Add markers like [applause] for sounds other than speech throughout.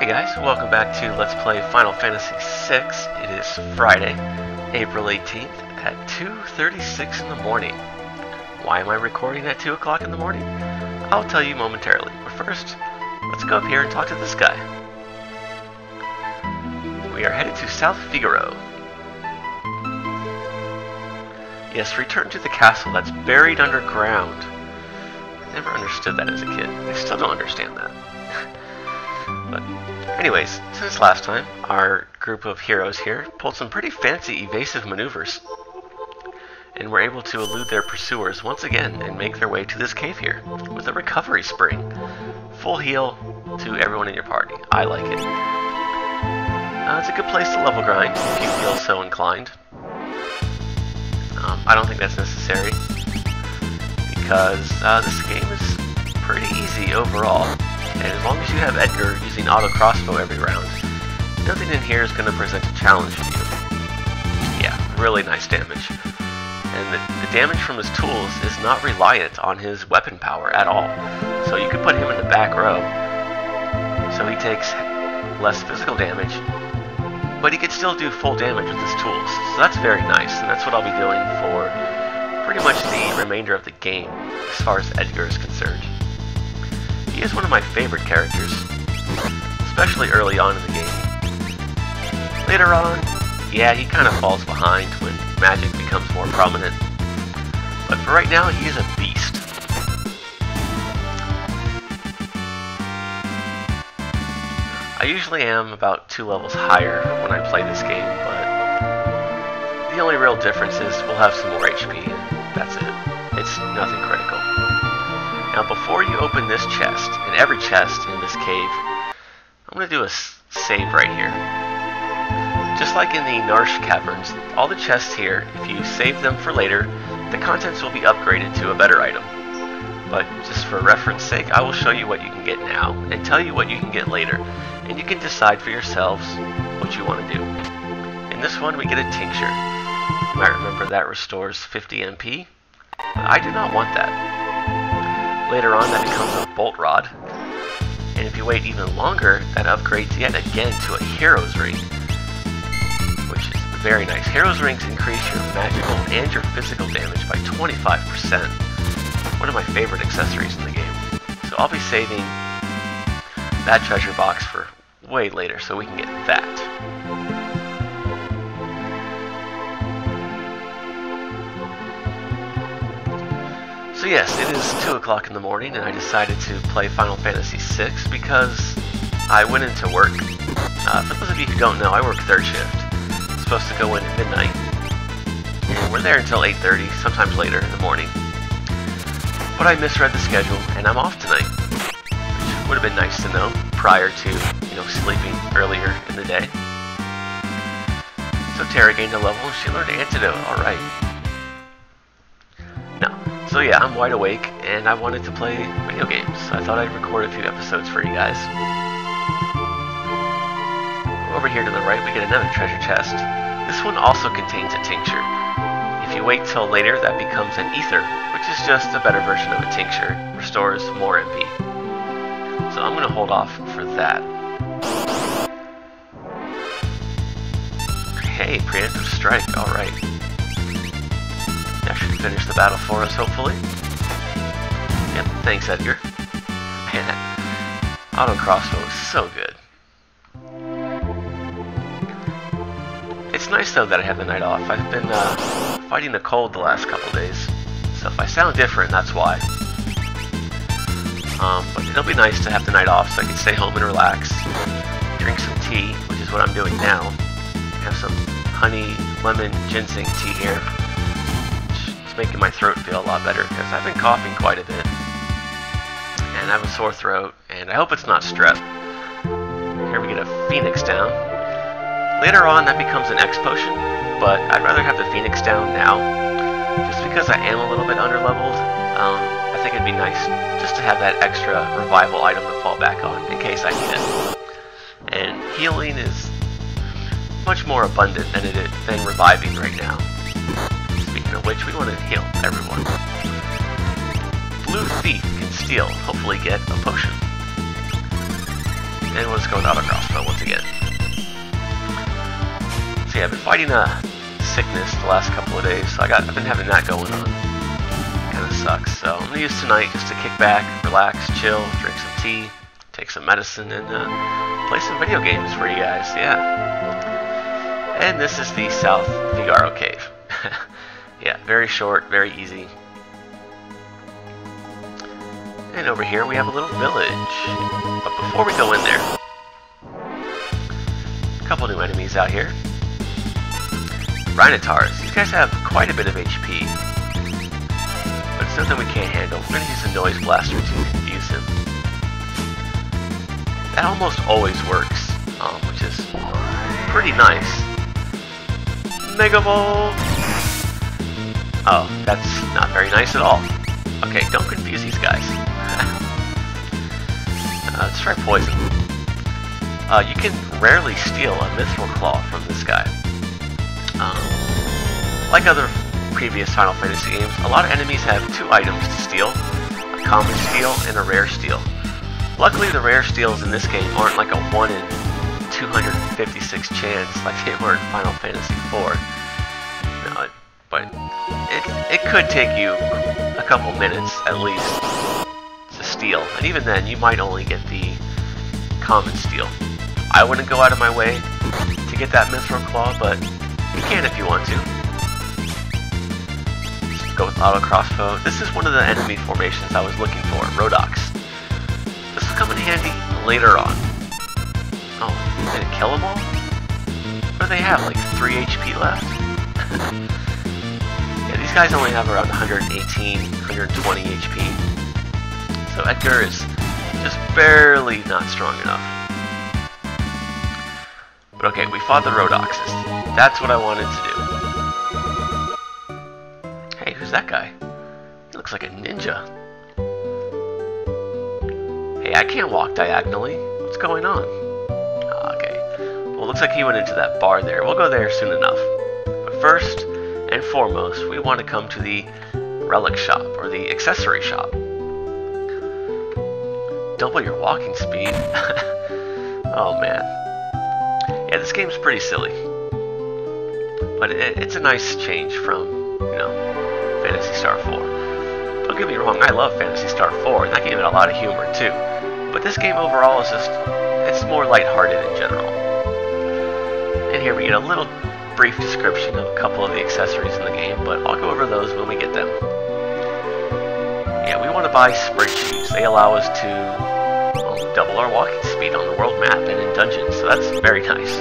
Hey guys, welcome back to Let's Play Final Fantasy VI. It is Friday, April 18th at 2.36 in the morning. Why am I recording at 2 o'clock in the morning? I'll tell you momentarily, but first, let's go up here and talk to this guy. We are headed to South Figaro. Yes, return to the castle that's buried underground. I never understood that as a kid. I still don't understand that. [laughs] but anyways, since last time, our group of heroes here pulled some pretty fancy evasive maneuvers. And were able to elude their pursuers once again and make their way to this cave here with a recovery spring. Full heal to everyone in your party. I like it. Uh, it's a good place to level grind if you feel so inclined. Um, I don't think that's necessary because uh, this game is pretty easy overall. And as long as you have Edgar using auto crossbow every round, nothing in here is going to present a challenge to you. Yeah, really nice damage. And the, the damage from his tools is not reliant on his weapon power at all. So you could put him in the back row. So he takes less physical damage, but he could still do full damage with his tools. So that's very nice, and that's what I'll be doing for pretty much the remainder of the game, as far as Edgar is concerned. He is one of my favorite characters, especially early on in the game. Later on, yeah, he kind of falls behind when magic becomes more prominent. But for right now, he is a beast. I usually am about two levels higher when I play this game, but the only real difference is we'll have some more HP. That's it. It's nothing critical. Now before you open this chest, and every chest in this cave, I'm going to do a save right here. Just like in the Narshe Caverns, all the chests here, if you save them for later, the contents will be upgraded to a better item. But just for reference sake, I will show you what you can get now, and tell you what you can get later, and you can decide for yourselves what you want to do. In this one, we get a tincture. You might remember that restores 50 MP, but I do not want that. Later on, that becomes a bolt rod, and if you wait even longer, that upgrades yet again to a hero's ring, which is very nice. Hero's rings increase your magical and your physical damage by 25%. One of my favorite accessories in the game. So I'll be saving that treasure box for way later so we can get that. So yes, it is 2 o'clock in the morning and I decided to play Final Fantasy VI because I went into work. Uh, for those of you who don't know, I work third shift. I'm supposed to go in at midnight. And we're there until 8.30, sometimes later in the morning. But I misread the schedule and I'm off tonight. Which would have been nice to know prior to, you know, sleeping earlier in the day. So Terra gained a level and she learned Antidote, alright. So yeah, I'm wide awake and I wanted to play video games. So I thought I'd record a few episodes for you guys. Over here to the right, we get another treasure chest. This one also contains a tincture. If you wait till later, that becomes an ether, which is just a better version of a tincture. Restores more MP. So I'm going to hold off for that. Hey, preemptive strike, alright. Finish the battle for us, hopefully. Yep, thanks Edgar. Man, [laughs] that auto crossbow is so good. It's nice though that I have the night off. I've been uh, fighting the cold the last couple days, so if I sound different, that's why. Um, but it'll be nice to have the night off so I can stay home and relax, drink some tea, which is what I'm doing now. I Have some honey lemon ginseng tea here, is making my throat feel a lot better because I've been coughing quite a bit, and I have a sore throat, and I hope it's not strep. Here we get a phoenix down. Later on, that becomes an X potion, but I'd rather have the Phoenix down now, just because I am a little bit underleveled. Um, I think it'd be nice just to have that extra revival item to fall back on in case I need it. And healing is much more abundant than it is than reviving right now. Of which, we want to heal everyone. Blue Thief can steal, hopefully get a potion. and just go auto crossbow once again. So yeah, I've been fighting a sickness the last couple of days, so I got I've been having that going on. Kind of sucks. So I'm gonna use tonight just to kick back, relax, chill, drink some tea, take some medicine, and uh, play some video games for you guys. Yeah. And this is the South Figaro Cave. Yeah, very short, very easy. And over here we have a little village. But before we go in there, a couple new enemies out here. Rhinotars. These guys have quite a bit of HP. But it's nothing we can't handle. We're going to use a Noise Blaster to confuse him. That almost always works, um, which is pretty nice. Mega Volt! Oh, that's not very nice at all. Okay, don't confuse these guys. [laughs] uh, let's try Poison. Uh, you can rarely steal a Mithril Claw from this guy. Um, like other previous Final Fantasy games, a lot of enemies have two items to steal, a common steal and a rare steal. Luckily the rare steals in this game aren't like a 1 in 256 chance like they were in Final Fantasy IV. No, but it, it could take you a couple minutes at least to steal, and even then you might only get the common steal. I wouldn't go out of my way to get that Mithril Claw, but you can if you want to. Go with auto crossbow. This is one of the enemy formations I was looking for, Rhodox. This will come in handy later on. Oh, did it kill them all? What do they have, like 3 HP left? [laughs] these guys only have around 118, 120 HP. So Edgar is just barely not strong enough. But okay, we fought the Rhodox. That's what I wanted to do. Hey, who's that guy? He looks like a ninja. Hey, I can't walk diagonally. What's going on? Oh, okay. Well, looks like he went into that bar there. We'll go there soon enough. But first and foremost, we want to come to the relic shop, or the accessory shop. Double your walking speed? [laughs] oh, man. Yeah, this game's pretty silly. But it, it's a nice change from, you know, Phantasy Star 4. Don't get me wrong, I love Phantasy Star 4, and that game had a lot of humor too. But this game overall is just, it's more lighthearted in general. And here we get a little brief description of a couple of the accessories in the game, but I'll go over those when we get them. Yeah, we want to buy sprint shoes. They allow us to well, double our walking speed on the world map and in dungeons, so that's very nice.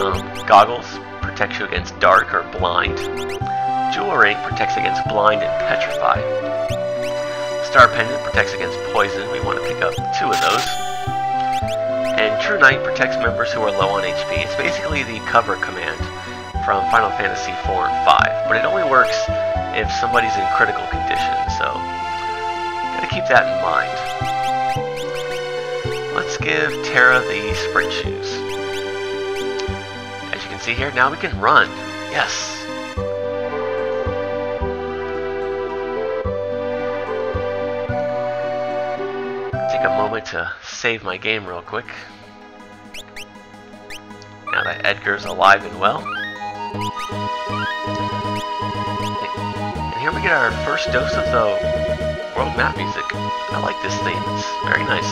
Um, goggles protects you against dark or blind. Jewel Ring protects against blind and petrify. Star Pendant protects against poison. We want to pick up two of those. And True Knight protects members who are low on HP. It's basically the cover command from Final Fantasy 4 and 5, but it only works if somebody's in critical condition, so gotta keep that in mind. Let's give Terra the sprint shoes. As you can see here, now we can run. Yes! A moment to save my game real quick. Now that Edgar's alive and well. And here we get our first dose of the world map music. I like this theme, it's very nice.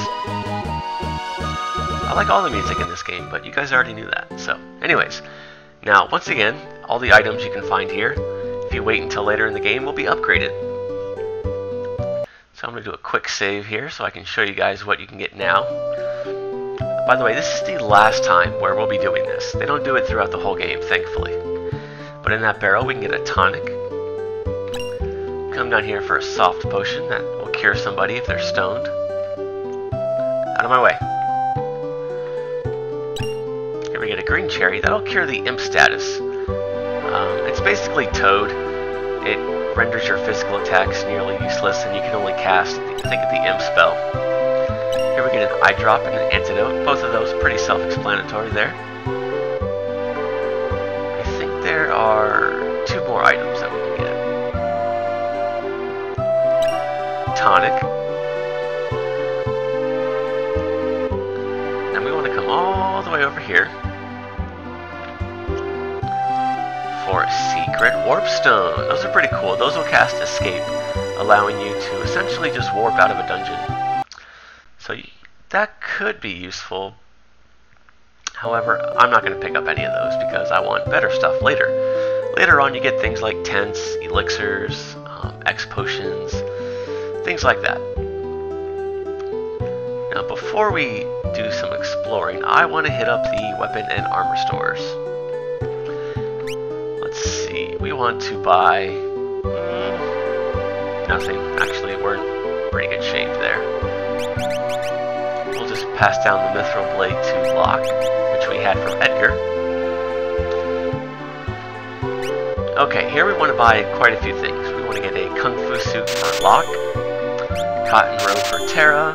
I like all the music in this game, but you guys already knew that. So, anyways, now once again, all the items you can find here, if you wait until later in the game, will be upgraded. So I'm going to do a quick save here so I can show you guys what you can get now. By the way, this is the last time where we'll be doing this. They don't do it throughout the whole game, thankfully. But in that barrel, we can get a tonic. Come down here for a soft potion that will cure somebody if they're stoned. Out of my way. Here we get a green cherry. That'll cure the imp status. Um, it's basically Toad. It renders your physical attacks nearly useless, and you can only cast, I think, the imp spell. Here we get an eye drop and an antidote. Both of those pretty self-explanatory there. I think there are two more items that we can get. Tonic. And we want to come all the way over here secret warp stone. Those are pretty cool. Those will cast escape, allowing you to essentially just warp out of a dungeon. So that could be useful. However, I'm not going to pick up any of those because I want better stuff later. Later on, you get things like tents, elixirs, um, X potions, things like that. Now, before we do some exploring, I want to hit up the weapon and armor stores we want to buy... Mm-hmm. Nothing. Actually, we're in pretty good shape there. We'll just pass down the Mithril Blade to Locke, which we had from Edgar. Okay, here we want to buy quite a few things. We want to get a Kung Fu suit for Locke, Cotton Robe for Terra.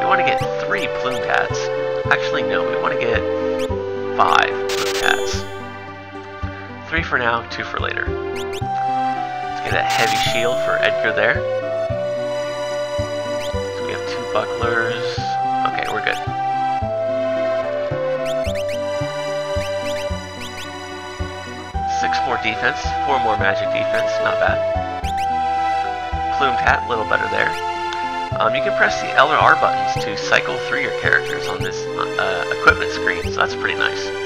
We want to get three plume hats. Actually, no, we want to get five. Three for now, two for later. Let's get a heavy shield for Edgar there. So we have two bucklers. Okay, we're good. Six more defense, four more magic defense, not bad. Plumed hat, a little better there. Um, you can press the L or R buttons to cycle through your characters on this uh, equipment screen, so that's pretty nice.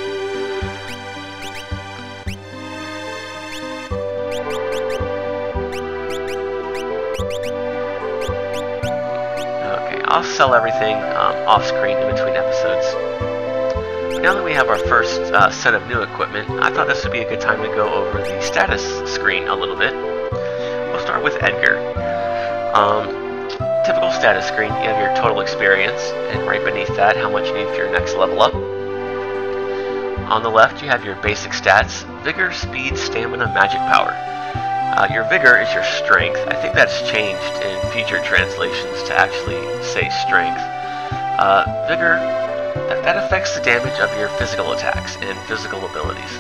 I'll sell everything um, off screen in between episodes. Now that we have our first uh, set of new equipment, I thought this would be a good time to go over the status screen a little bit. We'll start with Edgar. Um, typical status screen, you have your total experience, and right beneath that, how much you need for your next level up. On the left, you have your basic stats, Vigor, Speed, Stamina, Magic Power. Uh, your vigor is your strength. I think that's changed in future translations to actually say strength. Uh, vigor, that, that affects the damage of your physical attacks and physical abilities.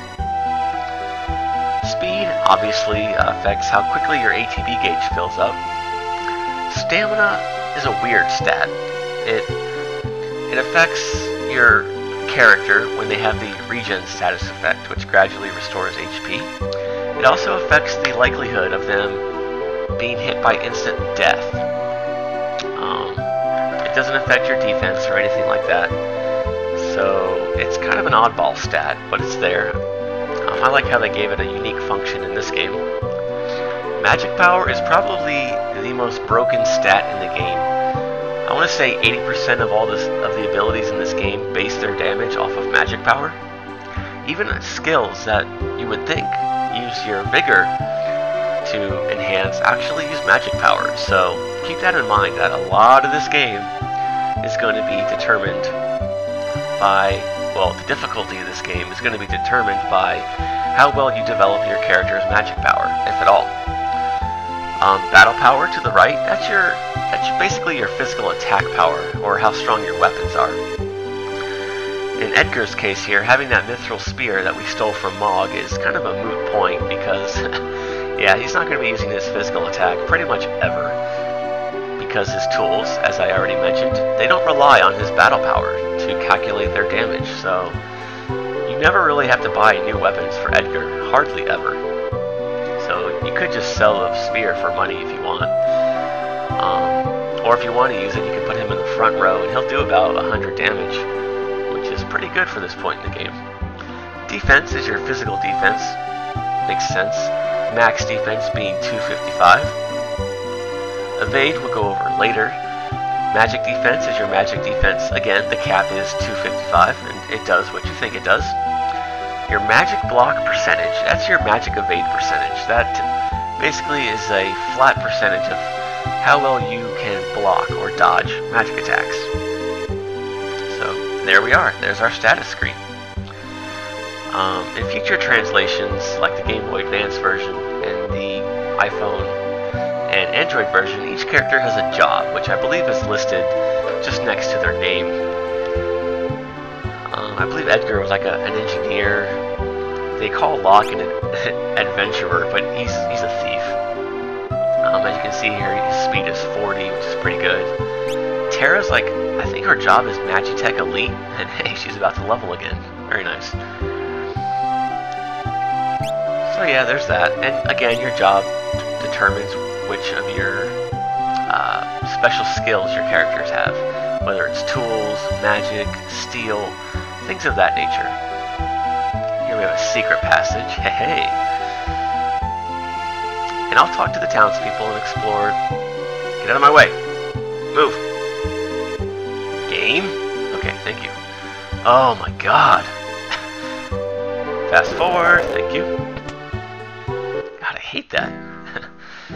Speed obviously uh, affects how quickly your ATB gauge fills up. Stamina is a weird stat. It it affects your character when they have the regen status effect, which gradually restores HP. It also affects the likelihood of them being hit by instant death. Um, it doesn't affect your defense or anything like that. So it's kind of an oddball stat, but it's there. Um, I like how they gave it a unique function in this game. Magic power is probably the most broken stat in the game. I want to say 80% of all this, of the abilities in this game base their damage off of magic power. Even skills that you would think use your vigor to enhance actually use magic power. So keep that in mind that a lot of this game is going to be determined by, well, the difficulty of this game is going to be determined by how well you develop your character's magic power, if at all. Um, battle power to the right, that's your that's basically your physical attack power, or how strong your weapons are Edgar's case here, having that mithril spear that we stole from Mog is kind of a moot point because, [laughs] yeah, he's not going to be using his physical attack pretty much ever. Because his tools, as I already mentioned, they don't rely on his battle power to calculate their damage, so you never really have to buy new weapons for Edgar, hardly ever. So you could just sell a spear for money if you want. Um, or if you want to use it, you can put him in the front row and he'll do about 100 damage pretty good for this point in the game. Defense is your physical defense. Makes sense. Max defense being 255. Evade we'll go over later. Magic defense is your magic defense. Again, the cap is 255, and it does what you think it does. Your magic block percentage, that's your magic evade percentage. That basically is a flat percentage of how well you can block or dodge magic attacks there we are. There's our status screen. Um, in future translations, like the Game Boy Advance version and the iPhone and Android version, each character has a job, which I believe is listed just next to their name. Um, I believe Edgar was like a, an engineer. They call Locke an [laughs] adventurer, but he's he's a thief. Um, as you can see here, his speed is 40, which is pretty good. Terra's like, I think her job is Magitech Elite, [laughs] and hey, she's about to level again. Very nice. So yeah, there's that. And again, your job determines which of your uh, special skills your characters have. Whether it's tools, magic, steal, things of that nature. Here we have a secret passage. Hey, [laughs] hey. And I'll talk to the townspeople and explore. Get out of my way. Move. Okay, thank you. Oh my god. Fast forward, thank you. God, I hate that. [laughs]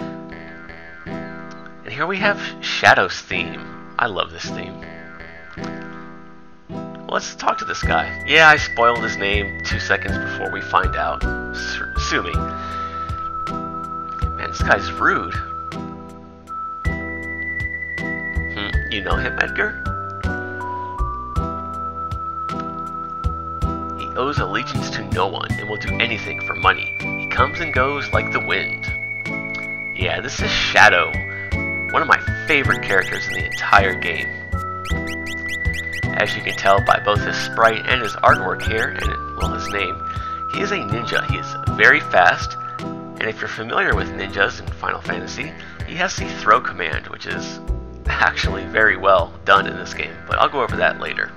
and here we have Shadow's theme. I love this theme. Let's talk to this guy. Yeah, I spoiled his name two seconds before we find out. Sue me. Man, this guy's rude. Hmm, you know him, Edgar? Owes allegiance to no one and will do anything for money. He comes and goes like the wind. Yeah, this is Shadow, one of my favorite characters in the entire game. As you can tell by both his sprite and his artwork here, and well, his name, he is a ninja. He is very fast, and if you're familiar with ninjas in Final Fantasy, he has the throw command, which is actually very well done in this game, but I'll go over that later.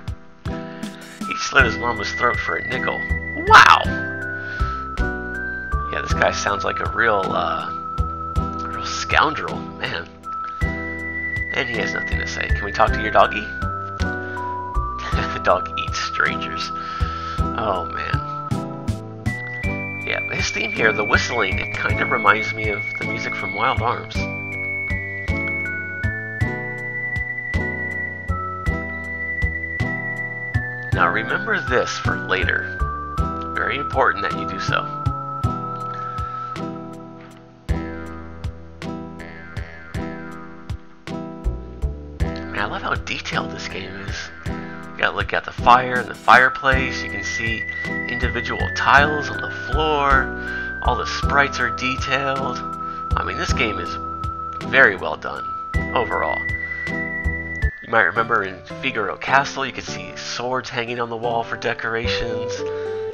Slit his mama's throat for a nickel. Wow! Yeah, this guy sounds like a real, uh, real scoundrel, man. And he has nothing to say. Can we talk to your doggy? [laughs] the dog eats strangers. Oh, man. Yeah, his theme here, the whistling, it kind of reminds me of the music from Wild Arms. Now remember this for later. Very important that you do so. Man, I love how detailed this game is. You gotta look at the fire and the fireplace. You can see individual tiles on the floor. All the sprites are detailed. I mean, this game is very well done overall. You might remember in Figaro Castle, you could see swords hanging on the wall for decorations.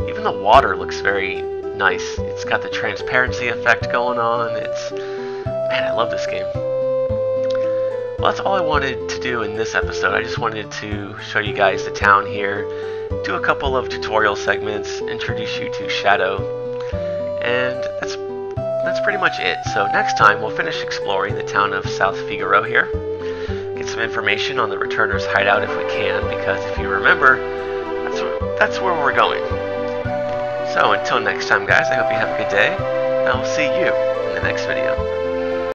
Even the water looks very nice. It's got the transparency effect going on. It's man, I love this game. Well, that's all I wanted to do in this episode. I just wanted to show you guys the town here, do a couple of tutorial segments, introduce you to Shadow, and that's that's pretty much it. So next time we'll finish exploring the town of South Figaro here some information on the returner's hideout if we can, because if you remember, that's, that's where we're going. So until next time guys, I hope you have a good day, and I will see you in the next video.